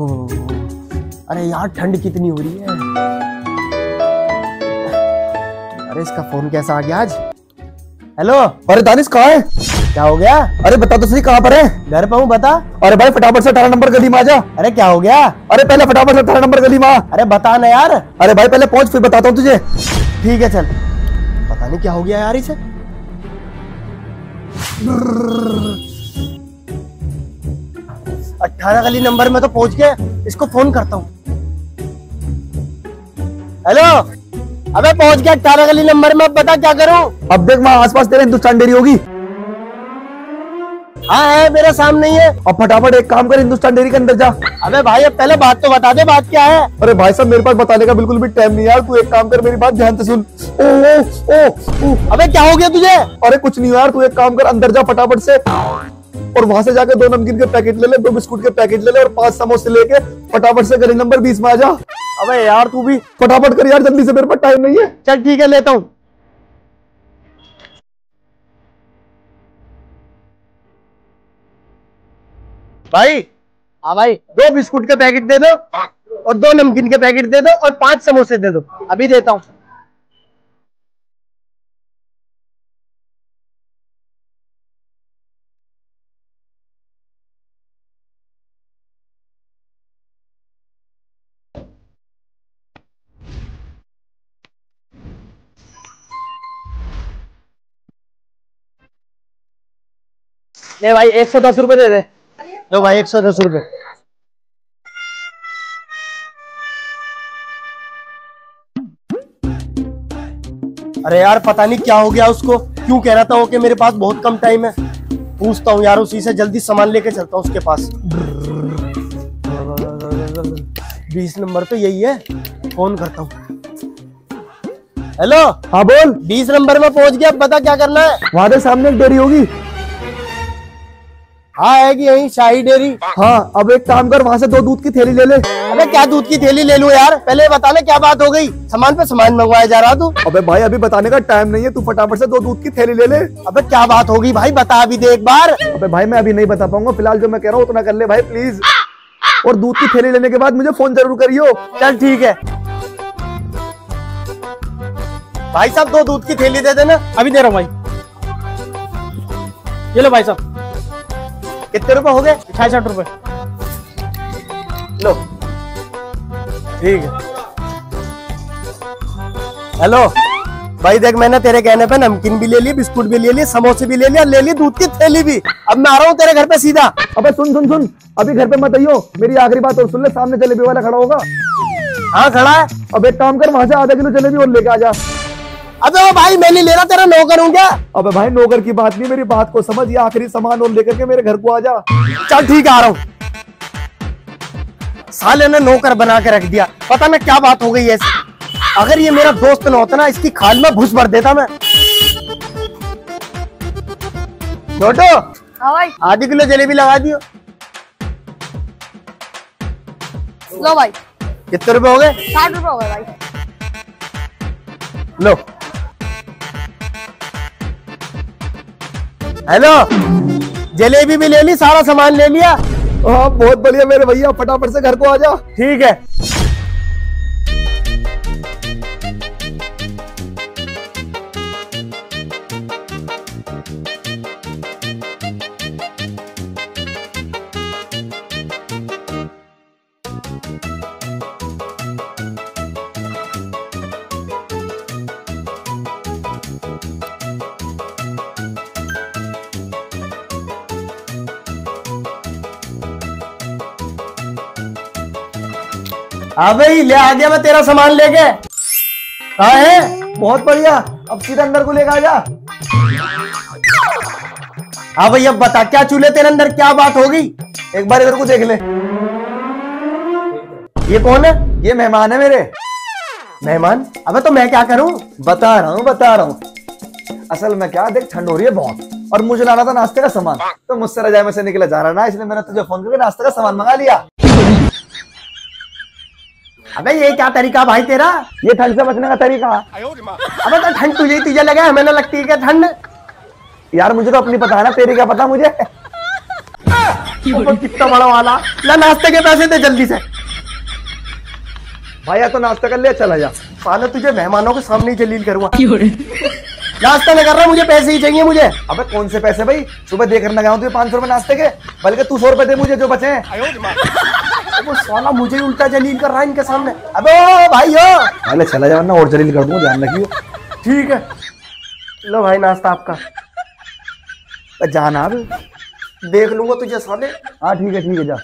ओ, अरे यार ठंड कितनी हो रही है। अरे इसका फ़ोन कैसा आ गया आज? हेलो अरे दानिश कहाँ है? क्या हो गया? अरे बता तो सही कहाँ पर है? घर पे हूँ बता। अरे भाई फटाफट से अठारह नंबर गली में आ जा। अरे क्या हो गया? अरे पहले फटाफट से अठारह नंबर गली में आ। अरे बता ना यार। अरे भाई पहले पहुँच फिर बताता हूँ तुझे। ठीक है चल। पता नहीं क्या हो गया यार इसे। अट्ठारह गली नंबर में तो पहुँच गया इसको फ़ोन करता हूँ। हेलो? अबे पहुँच गया अट्ठारह गली नंबर में अब बता क्या करूँ? अब देख वहाँ आसपास तेरे हिंदुस्तान डेयरी होगी। हाँ है मेरे सामने ही है। अब फटाफट एक काम कर हिंदुस्तान डेयरी के अंदर जा। अबे भाई अब पहले बात तो बता दे बात क्या है? अरे भाई साहब मेरे पास बताने का बिल्कुल भी टाइम नहीं यार तू एक काम कर मेरी बात ध्यान से सुन। ओ ओ ओ ओ। अबे क्या हो गया तुझे? अरे कुछ नहीं यार तू एक काम कर अंदर जा फटाफट से। और वहाँ से जाके दो नमकीन के पैकेट ले ले दो बिस्कुट के पैकेट ले ले और पाँच समोसे लेके फटाफट से गली नंबर बीस में आ जा। अबे यार तू भी। फटाफट कर यार जल्दी से मेरे पास टाइम नहीं है। चल ठीक है लेता हूँ। भाई हाँ भाई। दो बिस्कुट के पैकेट दे दो और दो नमकीन के पैकेट दे दो और पाँच समोसे दे दो। अभी देता हूँ। ले भाई एक सौ दस रुपए दे दे। लो भाई एक सौ दस रुपए। अरे यार पता नहीं क्या हो गया उसको। क्यों कह रहा था वो कि मेरे पास बहुत कम टाइम है? पूछता हूँ यार उसी से जल्दी सामान लेके चलता हूँ उसके पास। बीस नंबर तो यही है। फ़ोन करता हूँ। हेलो हाँ बोल। बीस नंबर में पहुँच गया। अब बता क्या करना है? वहाँ सामने एक डेयरी होगी। हाँ है कि यही शाही डेयरी हाँ अब एक काम कर वहाँ से दो दूध की थैली ले ले। अबे क्या दूध की थैली ले लूँ यार? पहले बता ले क्या बात हो गई? सामान पे सामान मंगवाया जा रहा तू? अबे भाई अभी बताने का टाइम नहीं है तू फटाफट से दो दूध की थैली ले ले। अबे क्या बात होगी भाई? बता अभी दे एक बार। अबे भाई मैं अभी नहीं बता पाऊँगा फ़िलहाल जो मैं कह रहा हूँ उतना कर ले भाई प्लीज़ और दूध की थैली लेने के बाद मुझे फ़ोन ज़रूर करियो। चल ठीक है। भाई साहब दो दूध की थैली दे देना। अभी दे रहा हूँ भाई। ये लो भाई साहब। कितने रुपए हो गए? छाछठ रुपए। लो। ठीक है। हेलो। भाई देख मैंने तेरे कहने पे नमकीन भी ले ली बिस्कुट भी ले ली समोसे भी ले लिया ले ली दूध की थैली भी। अब मैं आ रहा हूँ तेरे घर पे सीधा। अबे सुन सुन सुन। अभी घर पे मत आइयो। मेरी आखिरी बात और सुन ले सामने जलेबी वाला खड़ा होगा। हाँ खड़ा है। अब एक काम कर वहाँ से आधा किलो जलेबी और लेके आ जा। अबे ओ भाई मैं नहीं ले रहा तेरा नौकर हूँ क्या? अबे भाई नौकर की बात नहीं मेरी बात को समझ ये आखिरी सामान और लेकर के मेरे घर को आ जा। चल ठीक है आ रहा हूँ। साले ने नौकर बना के रख दिया। पता नहीं क्या बात हो गई ऐसी? अगर ये मेरा दोस्त न होता ना इसकी खाल में घुस भर देता मैं। छोटो हाँ आधी किलो जलेबी लगा दियो। लो भाई। कितने रुपए हो गए? साठ रुपए हो गए भाई। लो। हेलो जलेबी भी ले ली सारा सामान ले लिया। हाँ बहुत बढ़िया मेरे भैया फटाफट से घर को आ जाओ। ठीक है। हाँ भाई ले आ गया मैं तेरा सामान लेके। कहा है? बहुत बढ़िया। अब सीधा अंदर को लेकर आ जा। हाँ भाई अब बता, क्या चूल्हे तेरे अंदर? क्या बात हो गई? एक बार इधर को देख ले। ये कौन है? ये मेहमान है मेरे। मेहमान? अबे तो मैं क्या करूँ? बता रहा हूँ, बता रहा हूँ। असल में क्या, देख, ठंड हो रही है बहुत। और मुझे लाना था नाश्ते का सामान। तो मुझसे रजाई में से निकला जा रहा ना, इसलिए मैंने तुझे फ़ोन करके नाश्ते का सामान मंगा लिया। अबे ये क्या तरीका भाई तेरा? ये ठंड से बचने का तरीका। अबे तो ठंड तुझे ही तुझे लगा हमें ना लगती है क्या ठंड। यार मुझे तो अपनी पता है ना तेरी क्या पता मुझे? कितना बड़ा वाला। ला नाश्ते के पैसे दे जल्दी से। भाई या तो नाश्ता कर ले चला जा। साले तुझे मेहमानों के सामने ही जलील करूँगा। नाश्ता नहीं कर रहा मुझे पैसे ही चाहिए मुझे। अबे कौन से पैसे भाई? सुबह दे करना गया तुझे पाँच सौ रुपए नाश्ते के। बल्कि तू सौ रुपए दे मुझे जो बचे हैं। वो साला मुझे उल्टा जलील कर रहा है इनके सामने। अबे भाई हो पहले चला जाओ ना और जलील कर दूँगा ध्यान रखियो। ठीक है। लो भाई नाश्ता आपका। जाना अब देख लूँगा तुझे साले। हाँ ठीक है ठीक है जा।